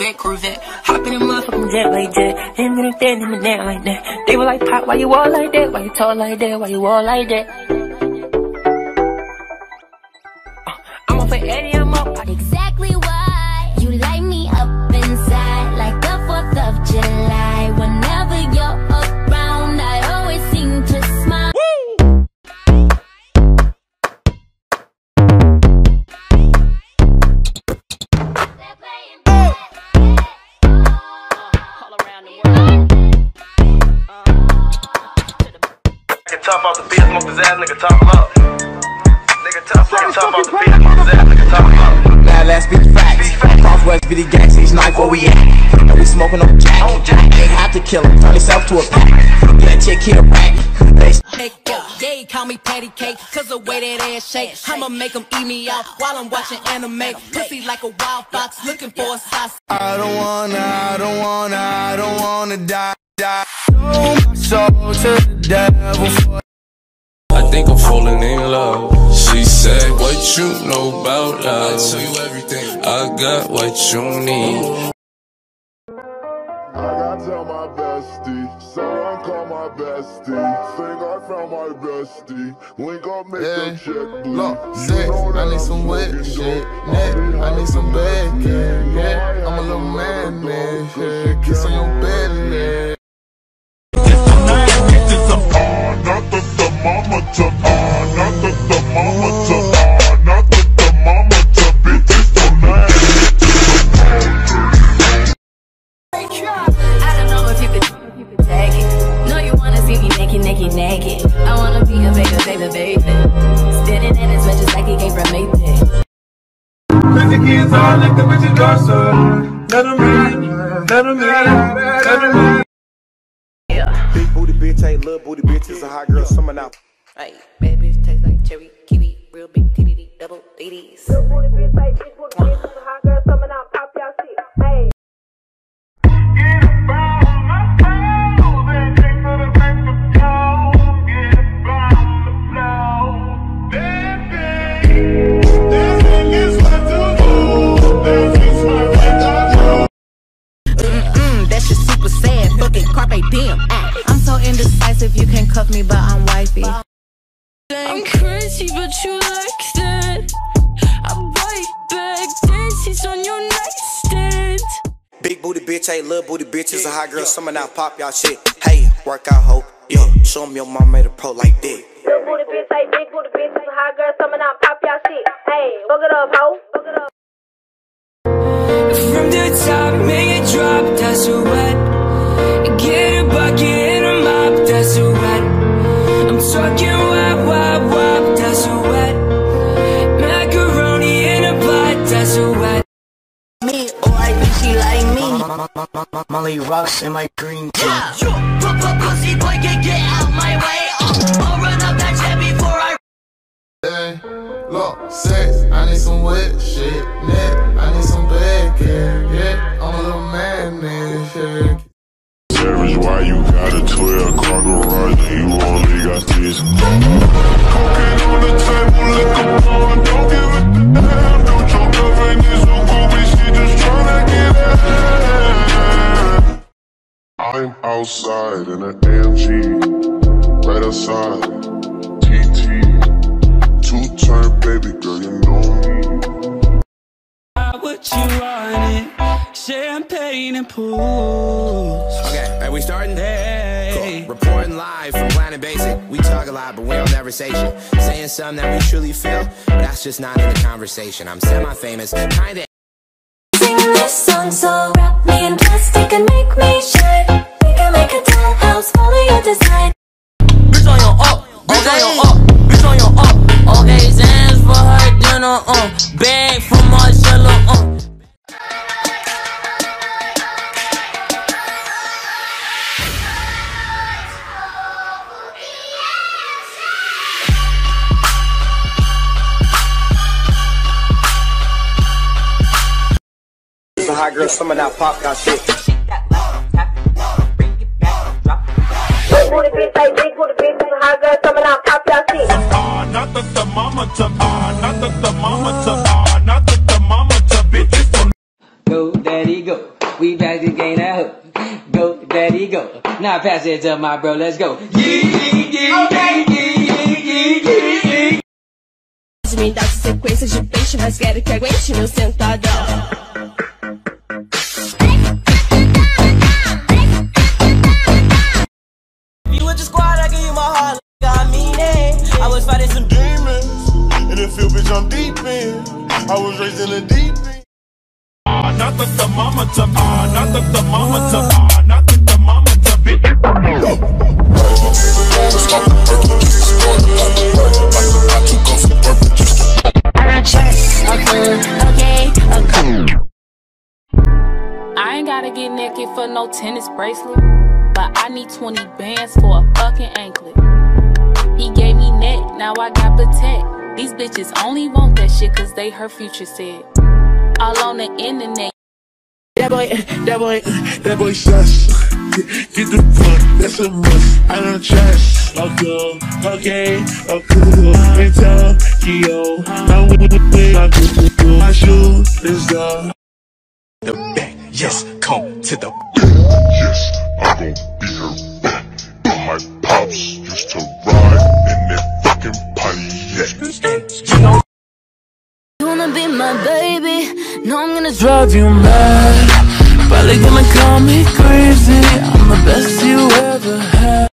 Corvette, Corvette. Hop in a motherfucking jet like jet. Him and that, him and that like that. They were like, Pop, why you all like that? Why you talk like that? Why you all like that? Uh, I'm up for Eddie, I'm up. Exactly why top up. Now let's speak facts. Crosswest Bitty Gang, six knife where we at. No, we smoking on jack. Ain't have to kill him, turn himself to a pack. Get that chick hit a rack. They cake, yeah. Yeah, call me patty cake, cause the way that ass shake, I'ma make 'em eat me out while I'm watching anime. Pussy like a wild fox looking for a sauce. I don't wanna, I don't wanna, I don't wanna die, die. Sold my soul to the devil for I think I'm falling in love. She said, What you know about love? I tell you everything. I got what you need. I gotta tell my bestie, someone call my bestie. Think I found my bestie. We gon' make Yeah. the check bleed. Look, You sex, know I need some I'm wet shit. dope. Neck, be I need some from the back, weed. yeah, You know yeah. I I'm a had little to man, let man, go, 'cause yeah. she Kiss on your can't belly. Uh, not that the mama baby, baby, baby. Spinning in as like it came from Maytag. Put your kids like the. Let them in, let them in, let them in. Big booty bitch ain't little booty bitch is a hot girl summer now. Hey, baby, taste like cherry, kiwi, real big TDD, double DDs. Mm, indecisive, you can cuff me, but I'm wifey. I'm crazy, but you like that. I bite back, dances on your nightstand. Big booty bitch ain't little booty bitch is a hot girl summer now. Pop y'all shit. Hey, work out hoe. Yo, show 'em your mom made a pro like that. Little booty bitch, like big booty bitch, is a hot girl, summer out, pop y'all shit. Hey, look it up, ho. Look it up. From the top, make it drop, that's a wet. Get a bucket and a mop, that's a wet. I'm talking wop, wop, wop, that's a wet. Macaroni in a pot, that's a wet. Me, or I think she like me. Molly rocks in my green tea. Pussy got a 12 car garage and you only got this? Cocaine mm. on the table, liquor on, don't give a damn. Don't your girlfriend is so groovy, she just tryna get at. I'm outside in an AMG, right outside, TT, two turn baby girl, you know me. What you wanted, champagne and pools. Okay, are we starting? Hey. Cool. Reporting live from Planet Basic. We talk a lot, but we don't never say shit. Saying something that we truly feel, but that's just not in the conversation. I'm semi-famous, kinda Sing this song so wrap me in plastic and make me shine. We can make a dollhouse, follow your design. Bitch on your up, bitch on your up, bitch on your up. Okay, Zans for her dinner, uh. Bag a hot girl, summer out, pop y'all shit. Ah, not that the mama to ah, not that the mama to ah, not that the mama to bitches. Go, daddy, go. We back to gain that hook. Go, daddy, go. Now pass it to my bro, let's go. Yee, yee, yee, yee, yee, yee, yee, yee. Me dá sequência de peixe, mas quero que aguente meu sentadão. I ain't gotta get naked for no tennis bracelet, but I need 20 bands for a fucking anklet. He gave me neck, now I got protect. These bitches only want that shit cause they her future said. All on the internet. That boy, that boy, that boy sus. Get the fuck, that's a must. I don't trust. Okay, okay, okay. In Tokyo, I'm with my My shoe is the The back, yes, come to the Yes, I'm gon' be her back. My pops used to ride in that fucking Pontiac. You be my baby? No, I'm gonna drive you mad. Probably gonna call me crazy. I'm the best you ever had.